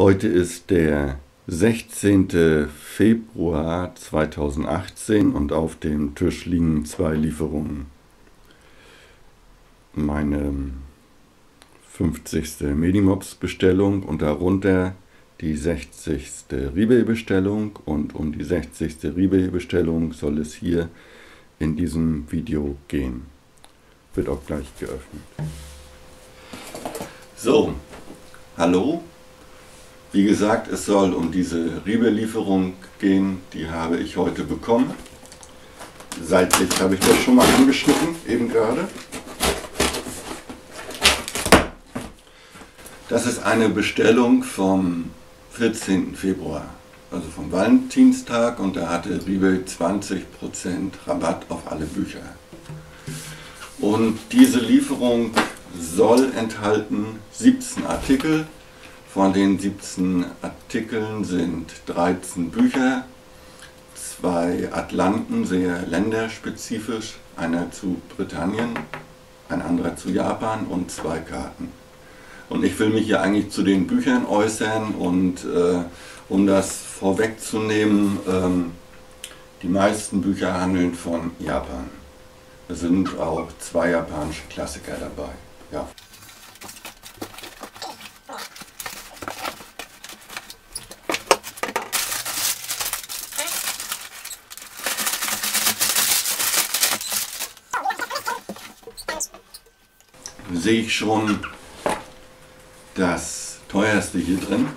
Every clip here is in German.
Heute ist der 16. Februar 2018 und auf dem Tisch liegen zwei Lieferungen. Meine 50. Medimops-Bestellung und darunter die 60. Rebay-Bestellung und um die 60. Rebay-Bestellung soll es hier in diesem Video gehen. Wird auch gleich geöffnet. So, hallo. Wie gesagt, es soll um diese Rebay-Lieferung gehen, die habe ich heute bekommen. Seitlich habe ich das schon mal angeschnitten, eben gerade. Das ist eine Bestellung vom 14. Februar, also vom Valentinstag und da hatte Rebay 20% Rabatt auf alle Bücher. Und diese Lieferung soll enthalten 17 Artikel von den 17 Artikeln sind 13 Bücher, zwei Atlanten, sehr länderspezifisch, einer zu Britannien, ein anderer zu Japan und zwei Karten. Und ich will mich hier eigentlich zu den Büchern äußern und äh, um das vorwegzunehmen, ähm, die meisten Bücher handeln von Japan. Es sind auch zwei japanische Klassiker dabei. Ja. Sehe ich schon das teuerste hier drin.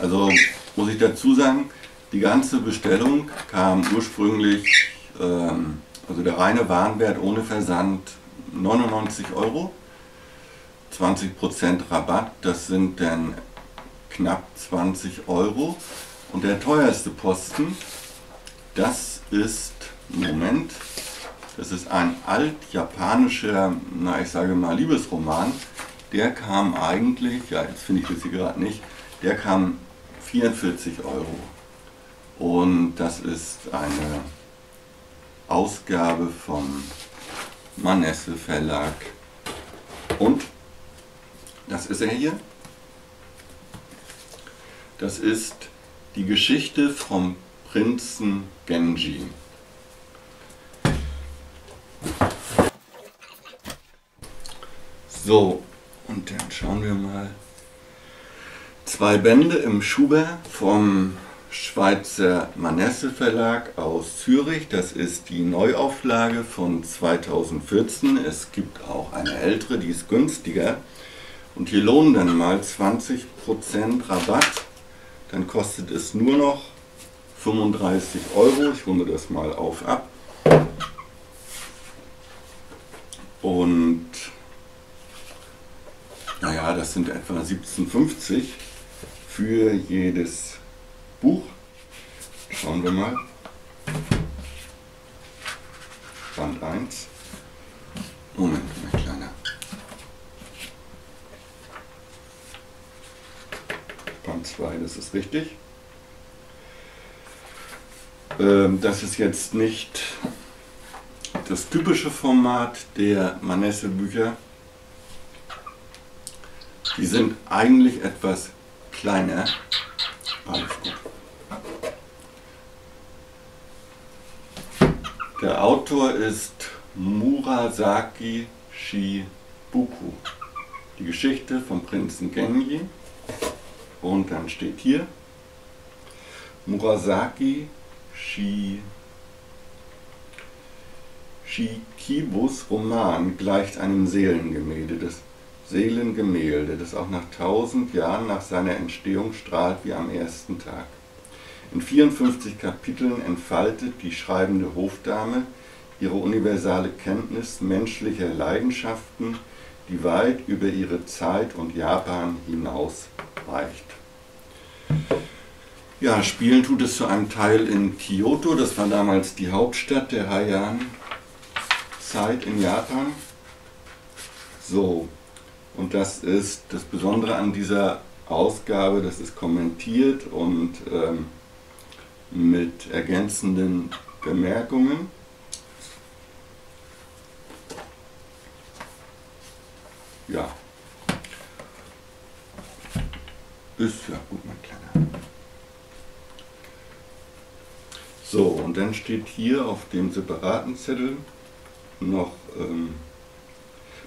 Also muss ich dazu sagen, die ganze Bestellung kam ursprünglich, ähm, also der reine Warenwert ohne Versand 99 Euro, 20% Rabatt, das sind dann knapp 20 Euro. Und der teuerste Posten, das ist, Moment, das ist ein altjapanischer, na ich sage mal Liebesroman. Der kam eigentlich, ja jetzt finde ich das hier gerade nicht, der kam 44 Euro. Und das ist eine Ausgabe vom Manesse Verlag. Und das ist er hier. Das ist die Geschichte vom Prinzen Genji. So, und dann schauen wir mal. Zwei Bände im Schuber vom Schweizer Manesse Verlag aus Zürich. Das ist die Neuauflage von 2014. Es gibt auch eine ältere, die ist günstiger. Und hier lohnen dann mal 20% Rabatt. Dann kostet es nur noch 35 Euro. Ich runde das mal auf ab. Und das sind etwa 17,50 für jedes Buch. Schauen wir mal. Band 1. Moment, mein Kleiner. Band 2, das ist richtig. Ähm, das ist jetzt nicht das typische Format der Manesse-Bücher. Die sind eigentlich etwas kleiner. Alles gut. Der Autor ist Murasaki Shibuku. Die Geschichte vom Prinzen Genji. Und dann steht hier Murasaki Shibuku. Shikibus Roman gleicht einem Seelengemälde, das Seelengemälde, das auch nach tausend Jahren nach seiner Entstehung strahlt wie am ersten Tag. In 54 Kapiteln entfaltet die schreibende Hofdame ihre universale Kenntnis menschlicher Leidenschaften, die weit über ihre Zeit und Japan hinaus reicht. Ja, spielen tut es zu einem Teil in Kyoto, das war damals die Hauptstadt der Heian Zeit in Japan. So, und das ist das Besondere an dieser Ausgabe, das ist kommentiert und ähm, mit ergänzenden Bemerkungen. Ja. Ist ja gut, mein Kleiner. So, und dann steht hier auf dem separaten Zettel noch ähm,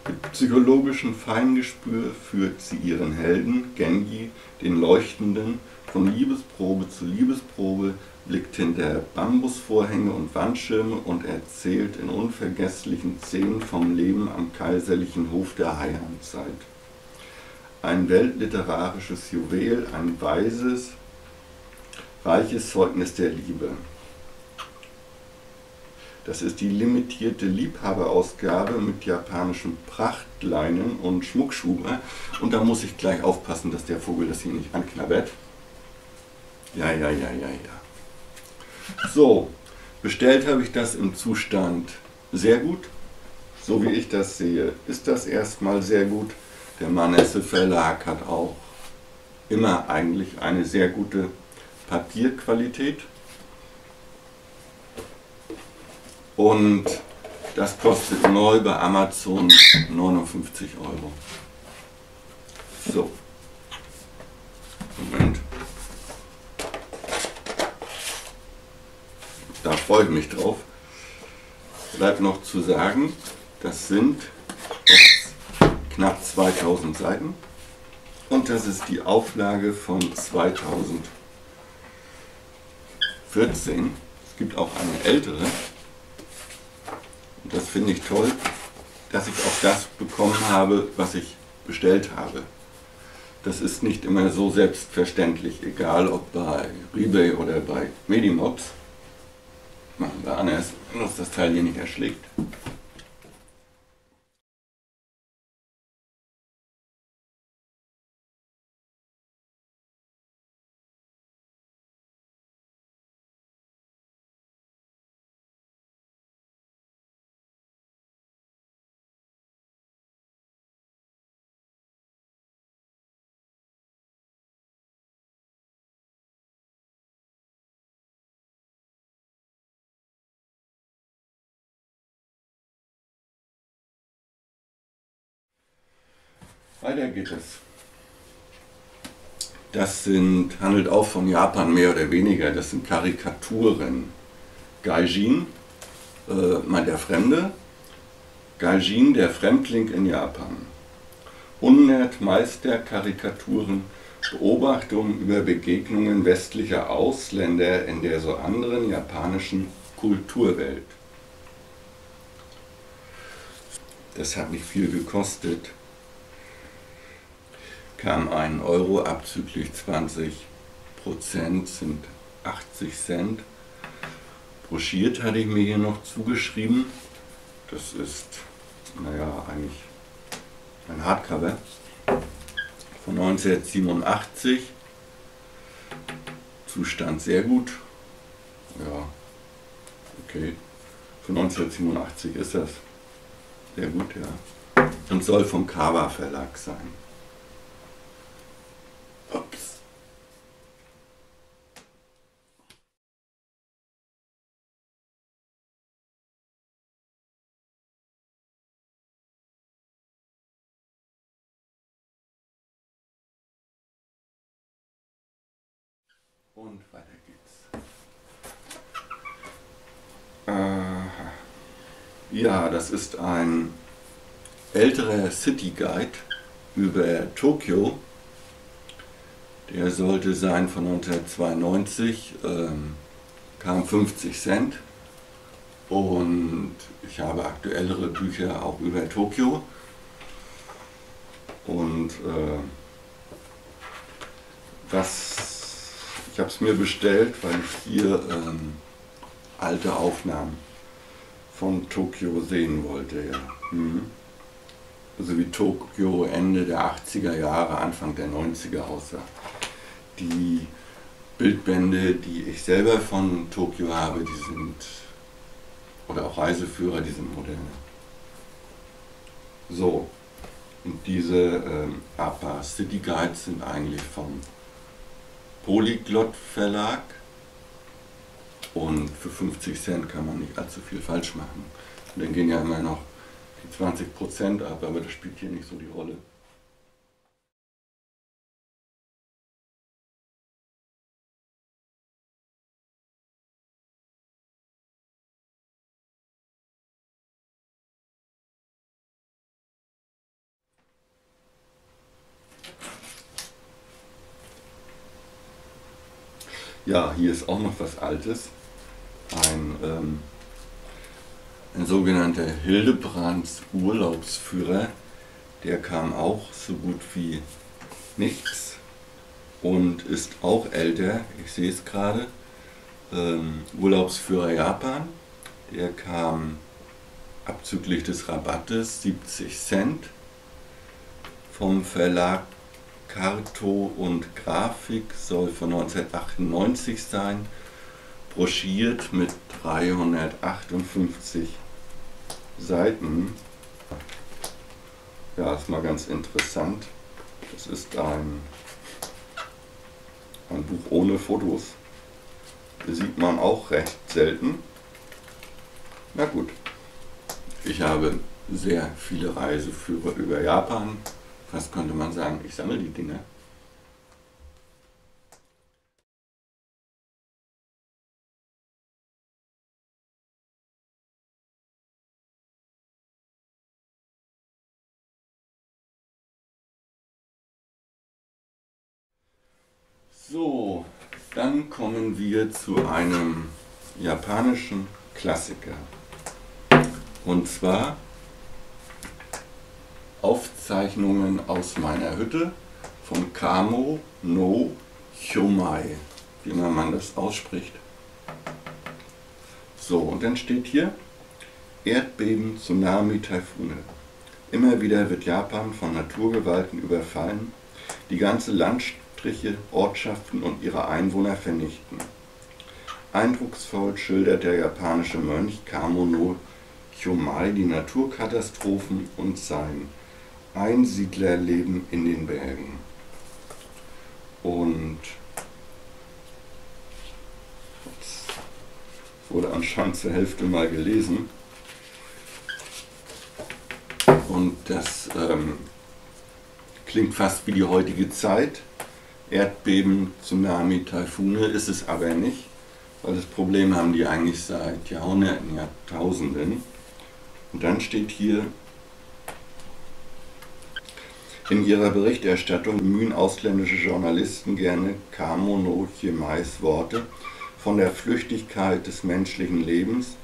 mit psychologischem Feingespür führt sie ihren Helden, Genji, den Leuchtenden, von Liebesprobe zu Liebesprobe, blickt hinter Bambusvorhänge und Wandschirme und erzählt in unvergesslichen Szenen vom Leben am kaiserlichen Hof der Heianzeit. Ein weltliterarisches Juwel, ein weises, reiches Zeugnis der Liebe. Das ist die limitierte Liebhaberausgabe mit japanischen Prachtleinen und Schmuckschuber. Und da muss ich gleich aufpassen, dass der Vogel das hier nicht anknabbert. Ja, ja, ja, ja, ja. So, bestellt habe ich das im Zustand sehr gut. So wie ich das sehe, ist das erstmal sehr gut. Der Manesse Verlag hat auch immer eigentlich eine sehr gute Papierqualität. Und das kostet neu bei Amazon 59 Euro. So. Moment. Da freue ich mich drauf. Bleibt noch zu sagen, das sind knapp 2000 Seiten und das ist die Auflage von 2014. Es gibt auch eine ältere, und das finde ich toll, dass ich auch das bekommen habe, was ich bestellt habe. Das ist nicht immer so selbstverständlich, egal ob bei Rebay oder bei Medimobs. Machen wir anders, dass das Teil hier nicht erschlägt. Weiter geht es. Das sind, handelt auch von Japan mehr oder weniger, das sind Karikaturen. Gaijin, äh, der Fremde, Gaijin, der Fremdling in Japan. 100 Meisterkarikaturen, Beobachtungen über Begegnungen westlicher Ausländer in der so anderen japanischen Kulturwelt. Das hat mich viel gekostet kam ein Euro abzüglich 20 Prozent sind 80 Cent. Broschiert hatte ich mir hier noch zugeschrieben. Das ist, naja, eigentlich ein Hardcover von 1987. Zustand sehr gut. Ja, okay. Von 1987 ist das. Sehr gut, ja. Und soll vom Kawa Verlag sein. Und weiter geht's. Äh, ja, das ist ein älterer City Guide über Tokio der sollte sein von 1992, ähm, kam 50 Cent. Und ich habe aktuellere Bücher auch über Tokio. Und äh, was, ich habe es mir bestellt, weil ich hier ähm, alte Aufnahmen von Tokio sehen wollte. Ja. Mhm. Also wie Tokio Ende der 80er Jahre, Anfang der 90er aussah die Bildbände, die ich selber von Tokio habe, die sind, oder auch Reiseführer, die sind moderne. So, und diese ähm, APA City Guides sind eigentlich vom Polyglot Verlag und für 50 Cent kann man nicht allzu viel falsch machen. Und dann gehen ja immer noch die 20% ab, aber das spielt hier nicht so die Rolle. Ja, hier ist auch noch was Altes. Ein, ähm, ein sogenannter Hildebrands Urlaubsführer. Der kam auch so gut wie nichts und ist auch älter. Ich sehe es gerade. Ähm, Urlaubsführer Japan. Der kam abzüglich des Rabattes 70 Cent vom Verlag Karto und Grafik soll von 1998 sein, broschiert mit 358 Seiten. Ja, ist mal ganz interessant. Das ist ein, ein Buch ohne Fotos. Das sieht man auch recht selten. Na gut, ich habe sehr viele Reiseführer über Japan was könnte man sagen? Ich sammle die Dinge. So, dann kommen wir zu einem japanischen Klassiker. Und zwar Aufzeichnungen aus meiner Hütte von Kamo no Hyomai, wie immer man das ausspricht. So, und dann steht hier Erdbeben, Tsunami, Taifune. Immer wieder wird Japan von Naturgewalten überfallen, die ganze Landstriche, Ortschaften und ihre Einwohner vernichten. Eindrucksvoll schildert der japanische Mönch Kamo no Hyomai die Naturkatastrophen und sein Einsiedlerleben in den Bergen. Und es wurde anscheinend zur Hälfte mal gelesen. Und das ähm, klingt fast wie die heutige Zeit. Erdbeben, Tsunami, Taifune ist es aber nicht, weil das Problem haben die eigentlich seit Jahrhunderten, Jahrtausenden. Und dann steht hier, in ihrer Berichterstattung bemühen ausländische Journalisten gerne Kamo no Chimais Worte von der Flüchtigkeit des menschlichen Lebens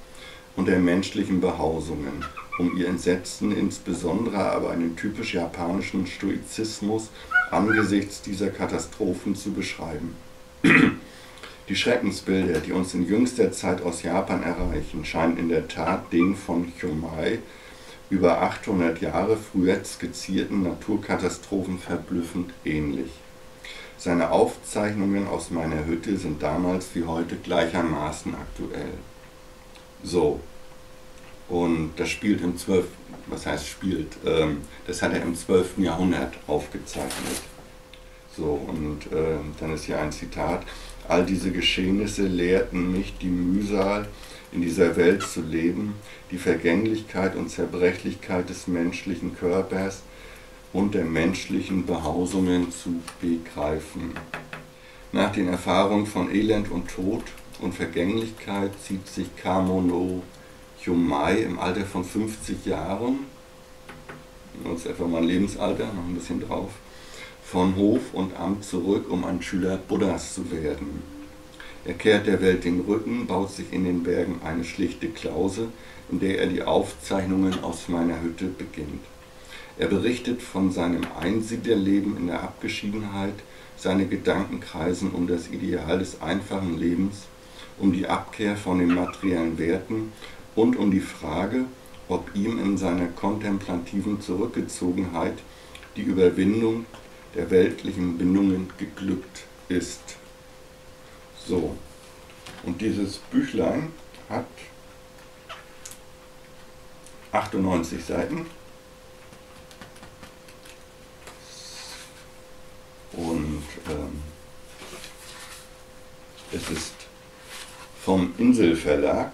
und der menschlichen Behausungen, um ihr Entsetzen, insbesondere aber einen typisch japanischen Stoizismus angesichts dieser Katastrophen zu beschreiben. Die Schreckensbilder, die uns in jüngster Zeit aus Japan erreichen, scheinen in der Tat den von Chomai über 800 Jahre früher skizzierten Naturkatastrophen verblüffend ähnlich. Seine Aufzeichnungen aus meiner Hütte sind damals wie heute gleichermaßen aktuell. So, und das spielt im 12., was heißt spielt, ähm, das hat er im 12. Jahrhundert aufgezeichnet. So, und äh, dann ist hier ein Zitat. All diese Geschehnisse lehrten mich die Mühsal, in dieser Welt zu leben, die Vergänglichkeit und Zerbrechlichkeit des menschlichen Körpers und der menschlichen Behausungen zu begreifen. Nach den Erfahrungen von Elend und Tod und Vergänglichkeit zieht sich Kamono Yumai im Alter von 50 Jahren, das ist etwa mein Lebensalter, noch ein bisschen drauf, von Hof und Amt zurück, um ein Schüler Buddhas zu werden. Er kehrt der Welt den Rücken, baut sich in den Bergen eine schlichte Klause, in der er die Aufzeichnungen aus meiner Hütte beginnt. Er berichtet von seinem Einsiedlerleben in der Abgeschiedenheit, seine Gedanken kreisen um das Ideal des einfachen Lebens, um die Abkehr von den materiellen Werten und um die Frage, ob ihm in seiner kontemplativen Zurückgezogenheit die Überwindung der weltlichen Bindungen geglückt ist. So, und dieses Büchlein hat 98 Seiten. Und ähm, es ist vom Inselverlag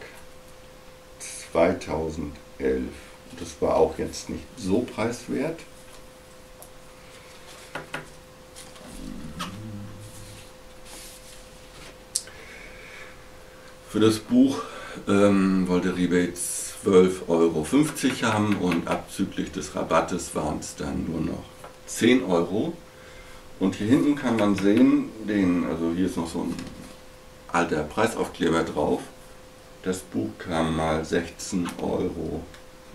2011. Das war auch jetzt nicht so preiswert. Für das Buch ähm, wollte Rebate 12,50 Euro haben und abzüglich des Rabattes waren es dann nur noch 10 Euro. Und hier hinten kann man sehen, den, also hier ist noch so ein alter Preisaufkleber drauf. Das Buch kam mal 16,90 Euro.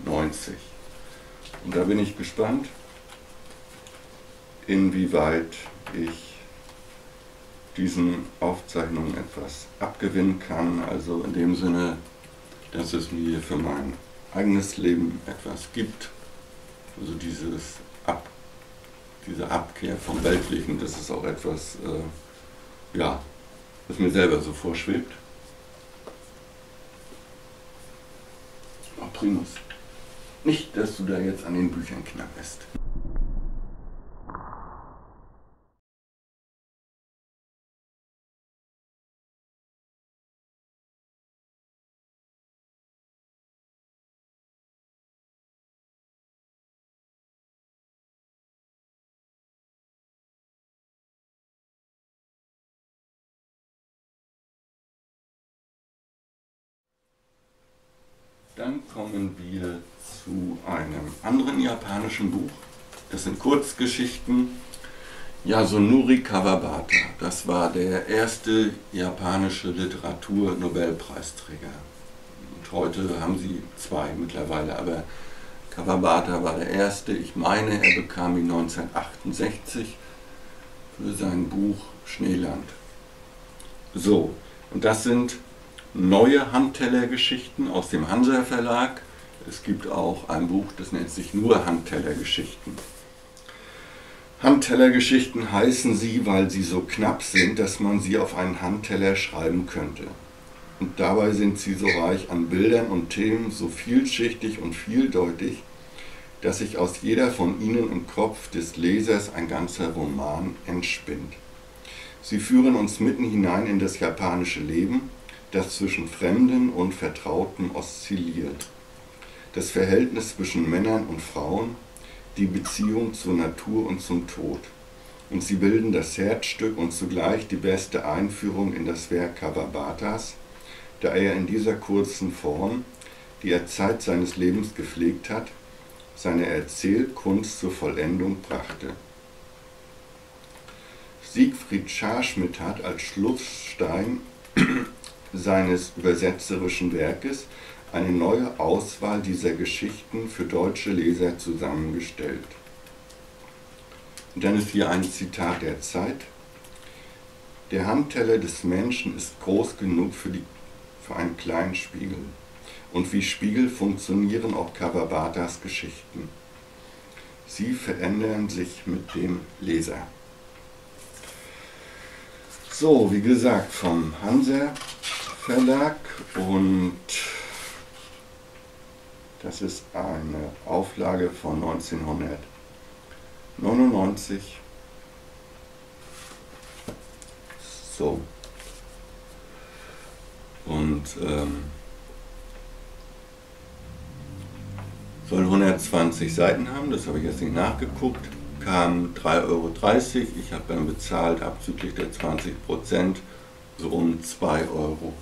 Und da bin ich gespannt, inwieweit ich diesen Aufzeichnungen etwas abgewinnen kann. Also in dem Sinne, dass es mir für mein eigenes Leben etwas gibt. Also dieses Ab, diese Abkehr vom Weltlichen, das ist auch etwas, äh, ja, was mir selber so vorschwebt. Oh, Primus. Nicht, dass du da jetzt an den Büchern knabberst. Japanischen Buch. Das sind Kurzgeschichten. Yasunori Kawabata, das war der erste japanische Literatur-Nobelpreisträger. Und heute haben sie zwei mittlerweile, aber Kawabata war der erste. Ich meine, er bekam ihn 1968 für sein Buch Schneeland. So, und das sind neue Handtellergeschichten aus dem Hansa Verlag. Es gibt auch ein Buch, das nennt sich nur Handtellergeschichten. Handtellergeschichten heißen sie, weil sie so knapp sind, dass man sie auf einen Handteller schreiben könnte. Und dabei sind sie so reich an Bildern und Themen, so vielschichtig und vieldeutig, dass sich aus jeder von ihnen im Kopf des Lesers ein ganzer Roman entspinnt. Sie führen uns mitten hinein in das japanische Leben, das zwischen Fremden und Vertrauten oszilliert. Das Verhältnis zwischen Männern und Frauen, die Beziehung zur Natur und zum Tod. Und sie bilden das Herzstück und zugleich die beste Einführung in das Werk Kawabatas, da er in dieser kurzen Form, die er Zeit seines Lebens gepflegt hat, seine Erzählkunst zur Vollendung brachte. Siegfried Scharschmidt hat als Schlussstein seines übersetzerischen Werkes eine neue Auswahl dieser Geschichten für deutsche Leser zusammengestellt. Und dann ist hier ein Zitat der Zeit. Der Handteller des Menschen ist groß genug für, die, für einen kleinen Spiegel. Und wie Spiegel funktionieren auch Kawabatas Geschichten. Sie verändern sich mit dem Leser. So, wie gesagt, vom Hanser Verlag und das ist eine Auflage von 1999. So. Und ähm, soll 120 Seiten haben, das habe ich jetzt nicht nachgeguckt. Kam 3,30 Euro. Ich habe dann bezahlt abzüglich der 20 Prozent so um 2 Euro.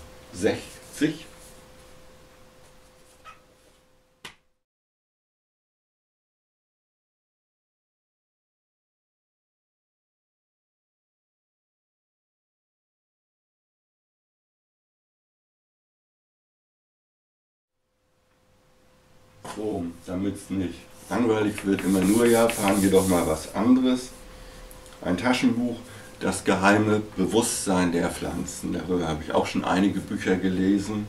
Damit es nicht langweilig wird, immer nur Japan, hier doch mal was anderes. Ein Taschenbuch das geheime Bewusstsein der Pflanzen. Darüber habe ich auch schon einige Bücher gelesen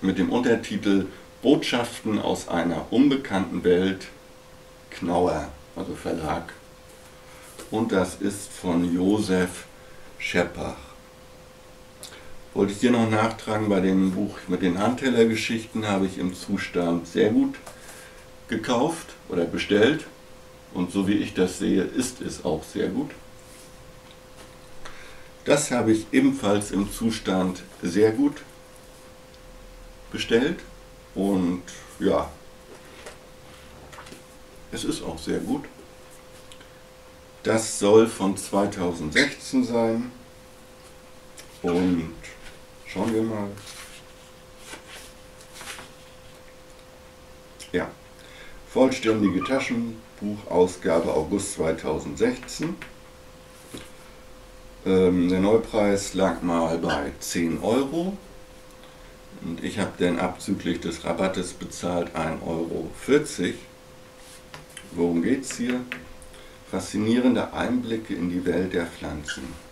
mit dem Untertitel Botschaften aus einer unbekannten Welt, Knauer, also Verlag. Und das ist von Josef Scheppach. Wollte ich hier noch nachtragen, bei dem Buch mit den Handtellergeschichten habe ich im Zustand sehr gut gekauft oder bestellt. Und so wie ich das sehe, ist es auch sehr gut. Das habe ich ebenfalls im Zustand sehr gut bestellt und ja, es ist auch sehr gut. Das soll von 2016 sein und schauen wir mal. Ja, vollständige Taschenbuchausgabe August 2016. Ähm, der Neupreis lag mal bei 10 Euro und ich habe dann abzüglich des Rabattes bezahlt 1,40 Euro. Worum geht es hier? Faszinierende Einblicke in die Welt der Pflanzen.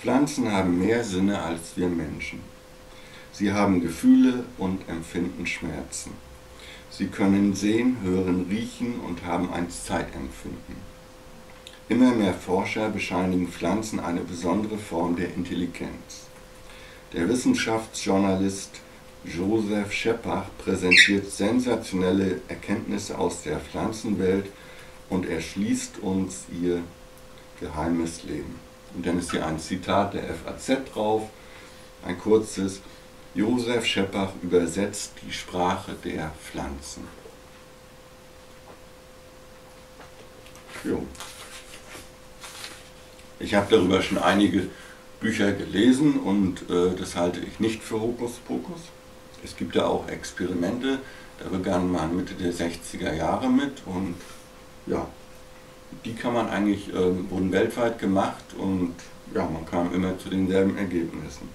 Pflanzen haben mehr Sinne als wir Menschen. Sie haben Gefühle und empfinden Schmerzen. Sie können sehen, hören, riechen und haben ein Zeitempfinden. Immer mehr Forscher bescheinigen Pflanzen eine besondere Form der Intelligenz. Der Wissenschaftsjournalist Joseph Scheppach präsentiert sensationelle Erkenntnisse aus der Pflanzenwelt und erschließt uns ihr geheimes Leben. Und dann ist hier ein Zitat der FAZ drauf, ein kurzes. Josef Scheppach übersetzt die Sprache der Pflanzen. Jo. Ich habe darüber schon einige Bücher gelesen und äh, das halte ich nicht für Hokuspokus. Es gibt ja auch Experimente, da begann man Mitte der 60er Jahre mit und ja, die kann man eigentlich, äh, wurden weltweit gemacht und ja, man kam immer zu denselben Ergebnissen.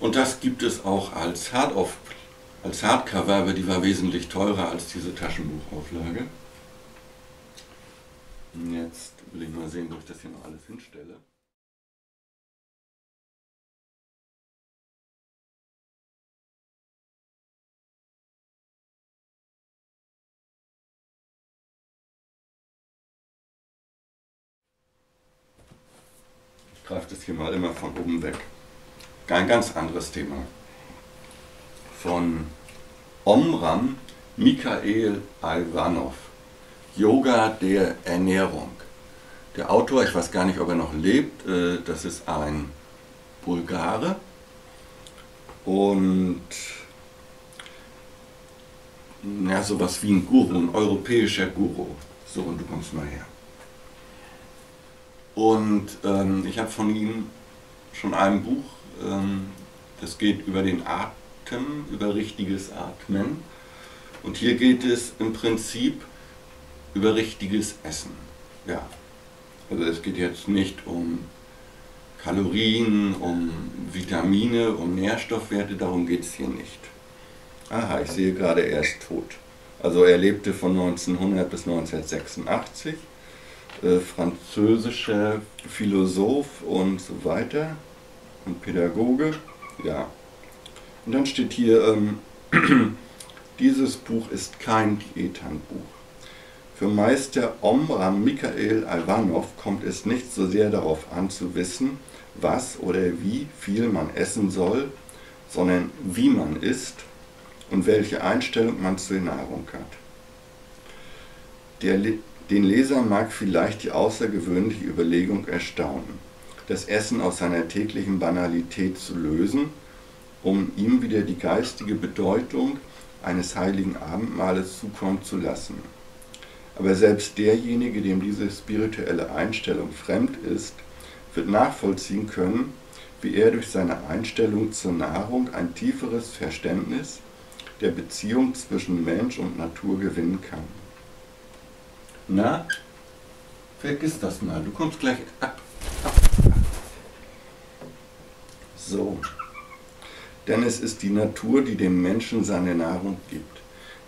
Und das gibt es auch als, Hard als Hardcover, aber die war wesentlich teurer als diese Taschenbuchauflage. Jetzt will ich mal sehen, wo ich das hier noch alles hinstelle. Greife das hier mal immer von oben weg. Ein ganz anderes Thema. Von Omram Mikhail Ivanov. Yoga der Ernährung. Der Autor, ich weiß gar nicht, ob er noch lebt, äh, das ist ein Bulgare. Und ja, sowas wie ein Guru, ein europäischer Guru. So, und du kommst mal her. Und ähm, ich habe von ihm schon ein Buch, ähm, das geht über den Atem, über richtiges Atmen. Und hier geht es im Prinzip über richtiges Essen. Ja. Also es geht jetzt nicht um Kalorien, um Vitamine, um Nährstoffwerte, darum geht es hier nicht. Aha, ich sehe gerade, er ist tot. Also er lebte von 1900 bis 1986, äh, französischer Philosoph und so weiter und Pädagoge. Ja. Und dann steht hier, ähm, dieses Buch ist kein Diäthandbuch. Für Meister Omram Michael Alvanov kommt es nicht so sehr darauf an zu wissen, was oder wie viel man essen soll, sondern wie man isst und welche Einstellung man zur Nahrung hat. Der, den Leser mag vielleicht die außergewöhnliche Überlegung erstaunen, das Essen aus seiner täglichen Banalität zu lösen, um ihm wieder die geistige Bedeutung eines heiligen Abendmahles zukommen zu lassen. Aber selbst derjenige, dem diese spirituelle Einstellung fremd ist, wird nachvollziehen können, wie er durch seine Einstellung zur Nahrung ein tieferes Verständnis der Beziehung zwischen Mensch und Natur gewinnen kann. Na, vergiss das mal, du kommst gleich ab. ab, ab. So, denn es ist die Natur, die dem Menschen seine Nahrung gibt.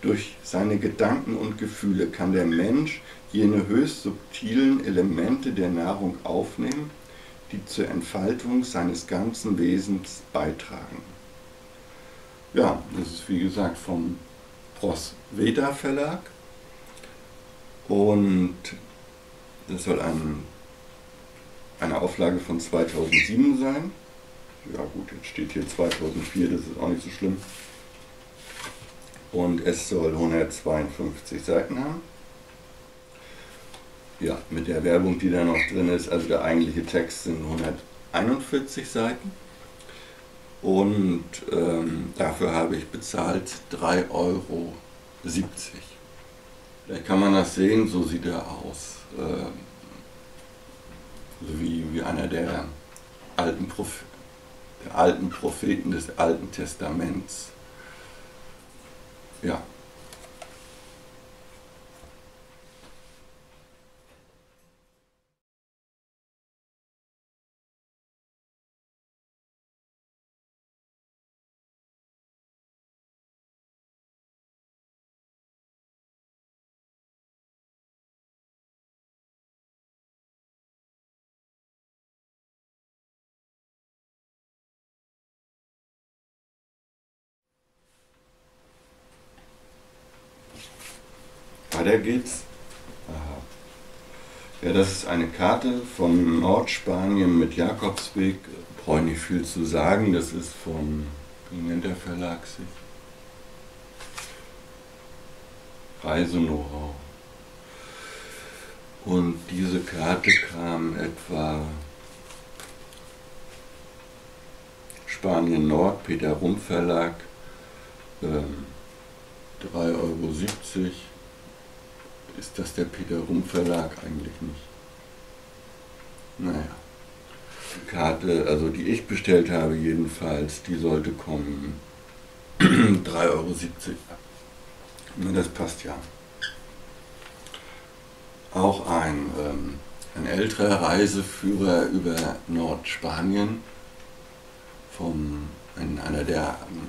Durch seine Gedanken und Gefühle kann der Mensch jene höchst subtilen Elemente der Nahrung aufnehmen, die zur Entfaltung seines ganzen Wesens beitragen. Ja, das ist wie gesagt vom Pros Veda Verlag und das soll ein, eine Auflage von 2007 sein. Ja gut, jetzt steht hier 2004, das ist auch nicht so schlimm und es soll 152 Seiten haben. Ja, mit der Werbung, die da noch drin ist, also der eigentliche Text sind 141 Seiten. Und ähm, dafür habe ich bezahlt 3,70 Euro. Kann man das sehen, so sieht er aus. So wie, wie einer der alten, der alten Propheten des Alten Testaments. Ja. Weiter geht's. Aha. Ja, das ist eine Karte von Nordspanien mit Jakobsweg. Brauche nicht viel zu sagen. Das ist vom, wie nennt der Verlag sich? Reise-Know-how. Und diese Karte kam etwa Spanien Nord, Peter Rump Verlag, ähm, 3,70 Euro. Ist das der Peter Rump Verlag? Eigentlich nicht. Naja. Die Karte, also die ich bestellt habe jedenfalls, die sollte kommen 3,70 Euro. Na, das passt ja. Auch ein, ähm, ein älterer Reiseführer über Nordspanien von einer der ähm,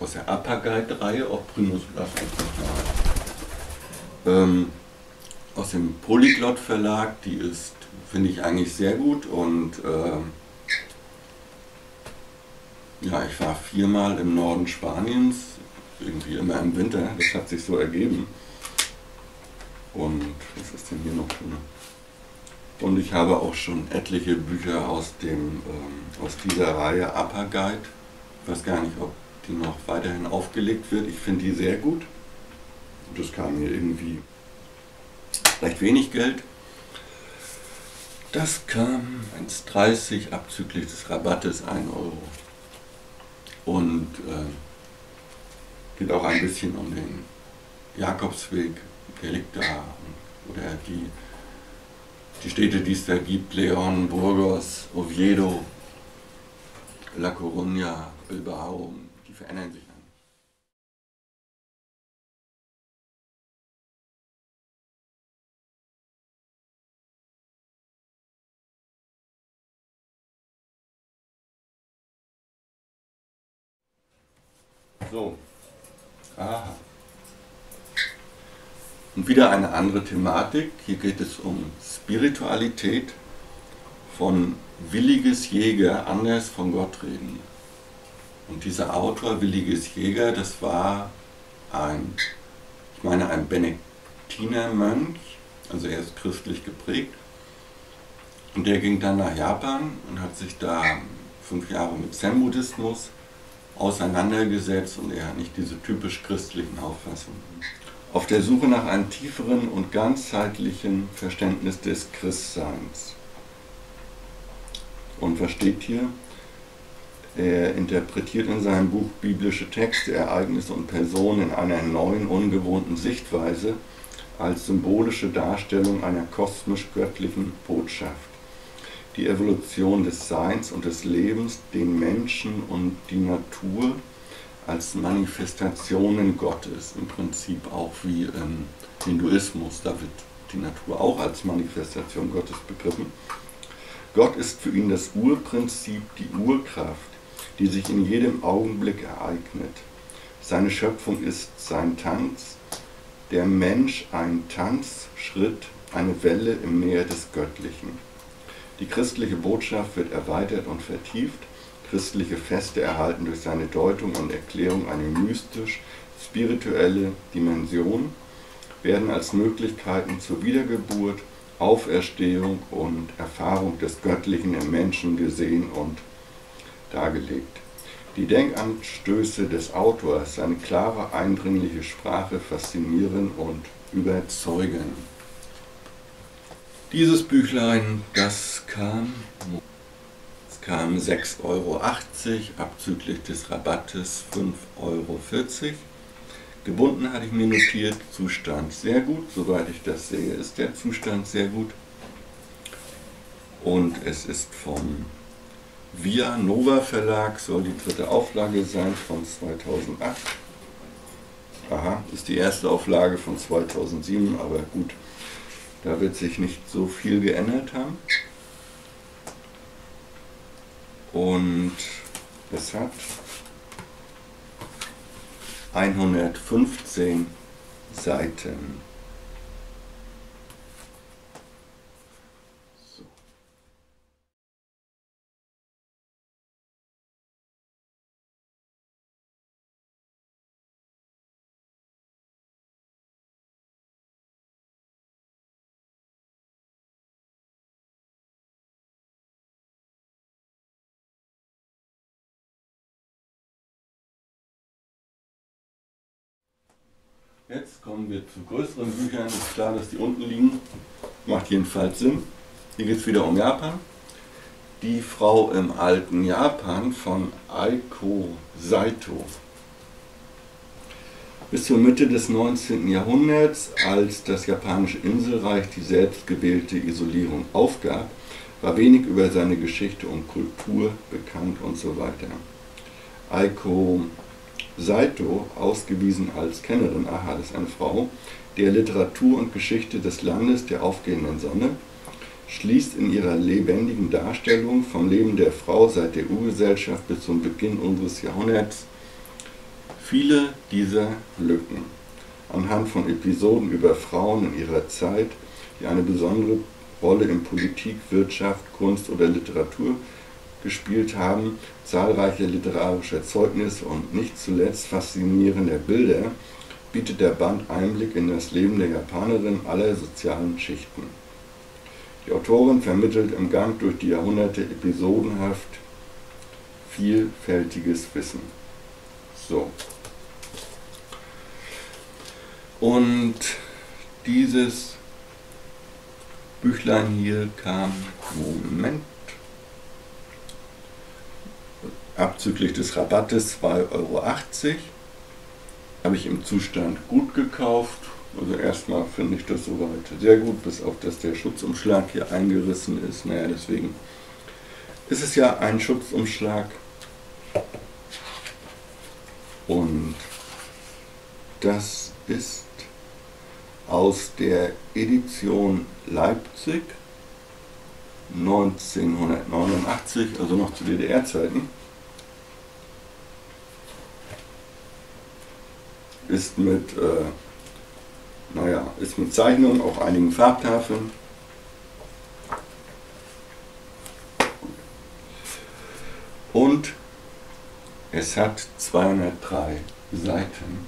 aus der Upper Guide Reihe, auch Primus ähm, aus dem Polyglot Verlag, die ist, finde ich eigentlich sehr gut und äh, ja, ich war viermal im Norden Spaniens, irgendwie immer im Winter, das hat sich so ergeben. Und was ist denn hier noch drin? Und ich habe auch schon etliche Bücher aus, dem, ähm, aus dieser Reihe Upper Guide. Ich weiß gar nicht, ob die noch weiterhin aufgelegt wird. Ich finde die sehr gut. Das kam mir irgendwie recht wenig Geld. Das kam 1,30 abzüglich des Rabattes 1 Euro. Und äh, geht auch ein bisschen um den Jakobsweg, der liegt da. Oder die die Städte, die es da gibt, Leon, Burgos, Oviedo, La Coruña, Bilbao, die verändern sich So. Aha. Und wieder eine andere Thematik. Hier geht es um Spiritualität von Williges Jäger, anders von Gott reden. Und dieser Autor, Williges Jäger, das war ein, ich meine, ein Benediktinermönch, also er ist christlich geprägt. Und der ging dann nach Japan und hat sich da fünf Jahre mit Zen-Buddhismus auseinandergesetzt und er hat nicht diese typisch christlichen Auffassungen auf der Suche nach einem tieferen und ganzheitlichen Verständnis des Christseins. Und was steht hier? Er interpretiert in seinem Buch biblische Texte, Ereignisse und Personen in einer neuen, ungewohnten Sichtweise als symbolische Darstellung einer kosmisch-göttlichen Botschaft. Die Evolution des Seins und des Lebens, den Menschen und die Natur als Manifestationen Gottes, im Prinzip auch wie im Hinduismus, da wird die Natur auch als Manifestation Gottes begriffen. Gott ist für ihn das Urprinzip, die Urkraft, die sich in jedem Augenblick ereignet. Seine Schöpfung ist sein Tanz, der Mensch ein Tanzschritt, eine Welle im Meer des Göttlichen. Die christliche Botschaft wird erweitert und vertieft Christliche Feste erhalten durch seine Deutung und Erklärung eine mystisch-spirituelle Dimension, werden als Möglichkeiten zur Wiedergeburt, Auferstehung und Erfahrung des Göttlichen im Menschen gesehen und dargelegt. Die Denkanstöße des Autors, seine klare, eindringliche Sprache faszinieren und überzeugen. Dieses Büchlein, das kam kamen 6,80 Euro, abzüglich des Rabattes 5,40 Euro. Gebunden hatte ich mir notiert, Zustand sehr gut, soweit ich das sehe, ist der Zustand sehr gut. Und es ist vom Via Nova Verlag, soll die dritte Auflage sein von 2008. Aha, ist die erste Auflage von 2007, aber gut, da wird sich nicht so viel geändert haben. Und es hat 115 Seiten. Kommen wir zu größeren Büchern. Ist klar, dass die unten liegen. Macht jedenfalls Sinn. Hier geht es wieder um Japan. Die Frau im alten Japan von Aiko Saito. Bis zur Mitte des 19. Jahrhunderts, als das japanische Inselreich die selbstgewählte Isolierung aufgab, war wenig über seine Geschichte und Kultur bekannt und so weiter. Aiko Saito, ausgewiesen als Kennerin, aha, ist eine Frau, der Literatur und Geschichte des Landes der aufgehenden Sonne, schließt in ihrer lebendigen Darstellung vom Leben der Frau seit der Urgesellschaft bis zum Beginn unseres Jahrhunderts viele dieser Lücken. Anhand von Episoden über Frauen in ihrer Zeit, die eine besondere Rolle in Politik, Wirtschaft, Kunst oder Literatur gespielt haben, zahlreiche literarische Zeugnisse und nicht zuletzt faszinierende Bilder, bietet der Band Einblick in das Leben der Japanerin aller sozialen Schichten. Die Autorin vermittelt im Gang durch die Jahrhunderte episodenhaft vielfältiges Wissen. So. Und dieses Büchlein hier kam, Moment, abzüglich des Rabattes 2,80 Euro. Habe ich im Zustand gut gekauft. Also erstmal finde ich das soweit sehr gut, bis auf dass der Schutzumschlag hier eingerissen ist. Naja, deswegen ist es ja ein Schutzumschlag. Und das ist aus der Edition Leipzig 1989, also noch zu DDR-Zeiten. Ist mit, äh, naja, ist mit Zeichnungen, auch einigen Farbtafeln. Und es hat 203 Seiten.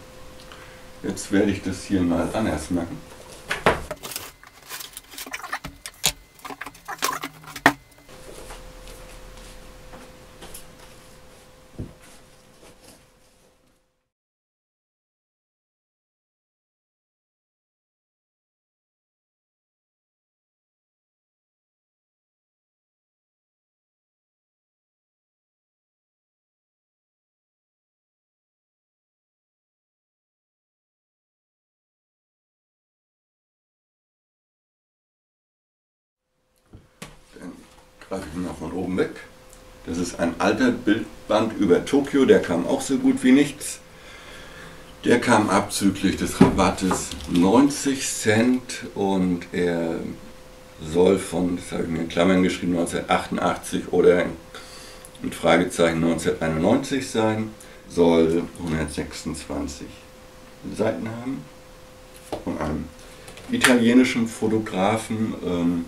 Jetzt werde ich das hier mal anders machen. greife ich mal von oben weg. Das ist ein alter Bildband über Tokio, der kam auch so gut wie nichts. Der kam abzüglich des Rabattes 90 Cent und er soll von, das habe ich mir in Klammern geschrieben, 1988 oder mit Fragezeichen 1991 sein, soll 126 Seiten haben von einem italienischen Fotografen ähm,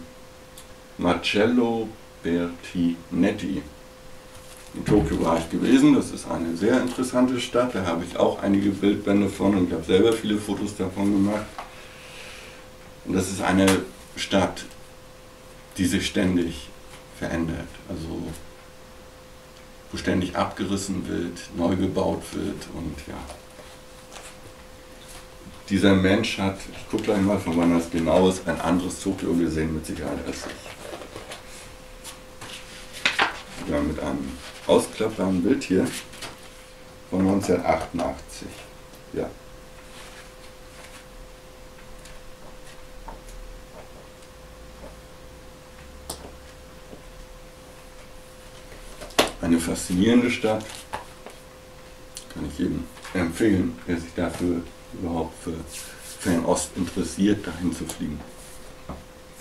Marcello Bertinetti. In Tokio war ich gewesen, das ist eine sehr interessante Stadt, da habe ich auch einige Bildbände von und ich habe selber viele Fotos davon gemacht. Und das ist eine Stadt, die sich ständig verändert, also wo ständig abgerissen wird, neu gebaut wird und ja. Dieser Mensch hat, ich gucke gleich mal, von wann das genau ist, ein anderes Tokio gesehen mit Sicherheit als ich ja, mit einem ausklappbaren Bild hier von 1988. Ja. Eine faszinierende Stadt. Kann ich jedem empfehlen, der sich dafür überhaupt für Fernost interessiert, dahin zu fliegen.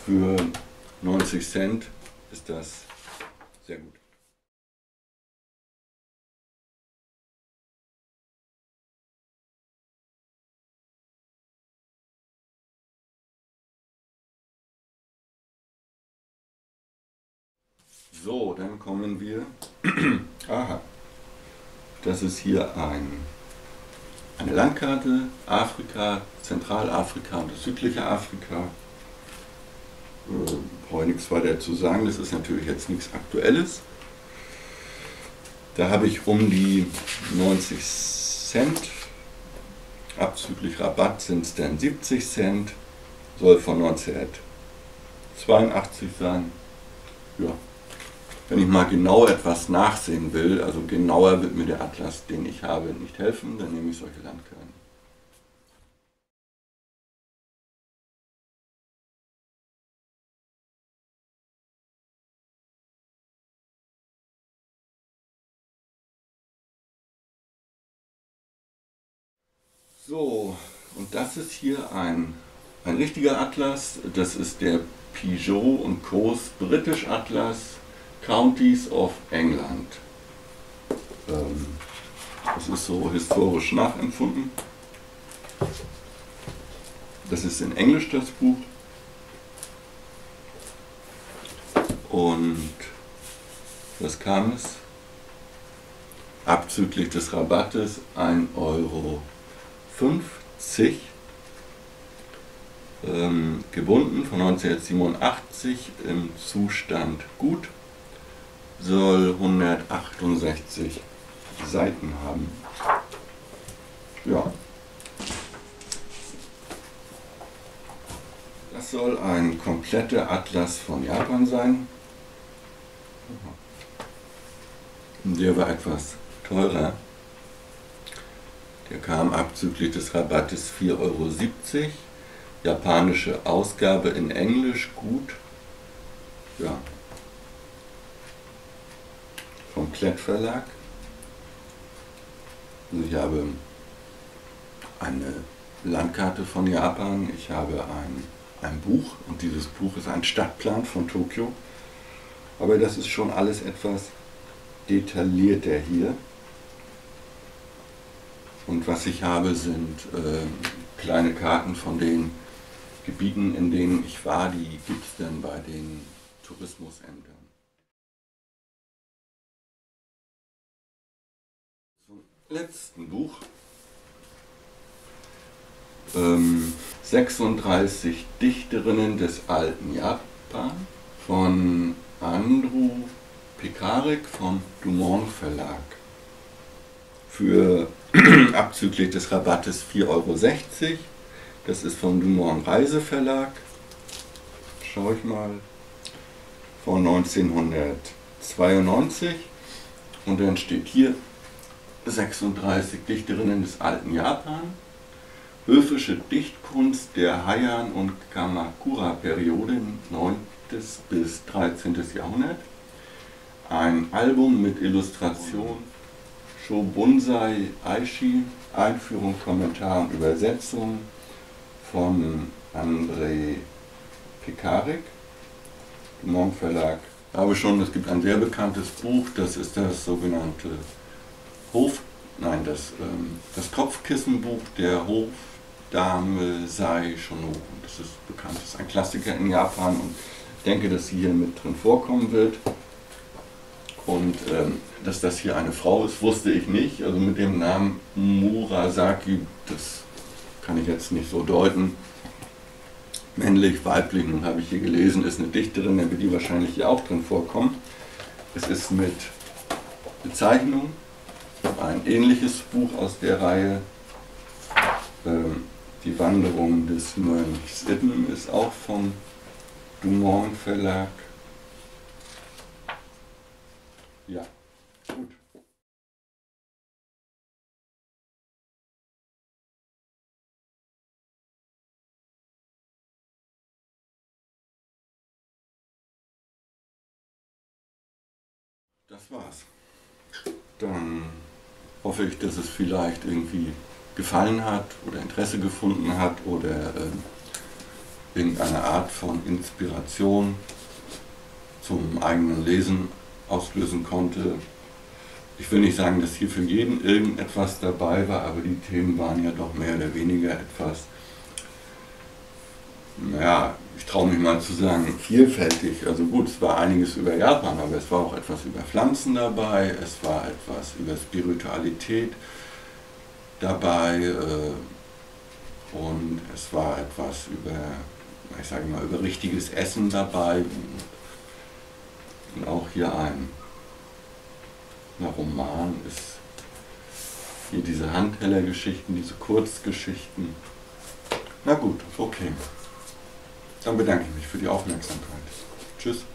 Für 90 Cent ist das sehr gut. So, dann kommen wir. Aha. Das ist hier ein, eine Landkarte Afrika, Zentralafrika und das südliche Afrika. Äh, brauche ich nichts weiter zu sagen, das ist natürlich jetzt nichts Aktuelles. Da habe ich um die 90 Cent abzüglich Rabatt sind es dann 70 Cent, soll von 1982 sein. Ja. Wenn ich mal genau etwas nachsehen will, also genauer wird mir der Atlas, den ich habe, nicht helfen, dann nehme ich solche Landkarten. So, und das ist hier ein, ein richtiger Atlas. Das ist der Peugeot und Co's British Atlas Counties of England. Ähm, das ist so historisch nachempfunden. Das ist in Englisch das Buch. Und was kam es? Abzüglich des Rabattes 1 Euro 50 ähm, gebunden von 1987 im Zustand gut, soll 168 Seiten haben. Ja. Das soll ein kompletter Atlas von Japan sein. Der war etwas teurer. Der kam abzüglich des Rabattes 4,70 Euro. Japanische Ausgabe in Englisch, gut. Ja. Vom Klettverlag. Also ich habe eine Landkarte von Japan, ich habe ein, ein Buch und dieses Buch ist ein Stadtplan von Tokio. Aber das ist schon alles etwas detaillierter hier. Und was ich habe, sind äh, kleine Karten von den Gebieten, in denen ich war. Die gibt es dann bei den Tourismusämtern. Letzten Buch. Ähm, 36 Dichterinnen des alten Japan von Andrew Pekarik vom Dumont Verlag. Für abzüglich des Rabattes 4,60 Euro. Das ist vom Dumont Reiseverlag. Schau ich mal. Von 1992. Und dann steht hier 36 Dichterinnen des alten Japan. Höfische Dichtkunst der Heian- und Kamakura-Periode 9. bis 13. Jahrhundert. Ein Album mit Illustration Shobonsai Aishi, Einführung, Kommentar und Übersetzung von André Pekarik, Dumont Verlag. Habe schon, es gibt ein sehr bekanntes Buch, das ist das sogenannte Hof, nein, das, ähm, das Kopfkissenbuch der Hofdame Sai Shono. Das ist bekannt, das ist ein Klassiker in Japan und ich denke, dass sie hier mit drin vorkommen wird. Und ähm, dass das hier eine Frau ist, wusste ich nicht. Also mit dem Namen Murasaki, das kann ich jetzt nicht so deuten. Männlich, weiblich, nun habe ich hier gelesen, ist eine Dichterin, dann wird die wahrscheinlich hier auch drin vorkommen. Es ist mit Bezeichnung ein ähnliches Buch aus der Reihe. Ähm, die Wanderung des Mönchs Itten ist auch vom Dumont Verlag. Ja, gut. Das war's. Dann hoffe ich, dass es vielleicht irgendwie gefallen hat oder Interesse gefunden hat oder äh, irgendeine Art von Inspiration zum eigenen Lesen auslösen konnte. Ich will nicht sagen, dass hier für jeden irgendetwas dabei war, aber die Themen waren ja doch mehr oder weniger etwas, naja, ich traue mich mal zu sagen, vielfältig. Also gut, es war einiges über Japan, aber es war auch etwas über Pflanzen dabei, es war etwas über Spiritualität dabei äh, und es war etwas über, ich sage mal, über richtiges Essen dabei und auch hier ein, ein Roman ist Hier diese Handhellergeschichten, diese Kurzgeschichten. Na gut, okay. Dann bedanke ich mich für die Aufmerksamkeit. Tschüss.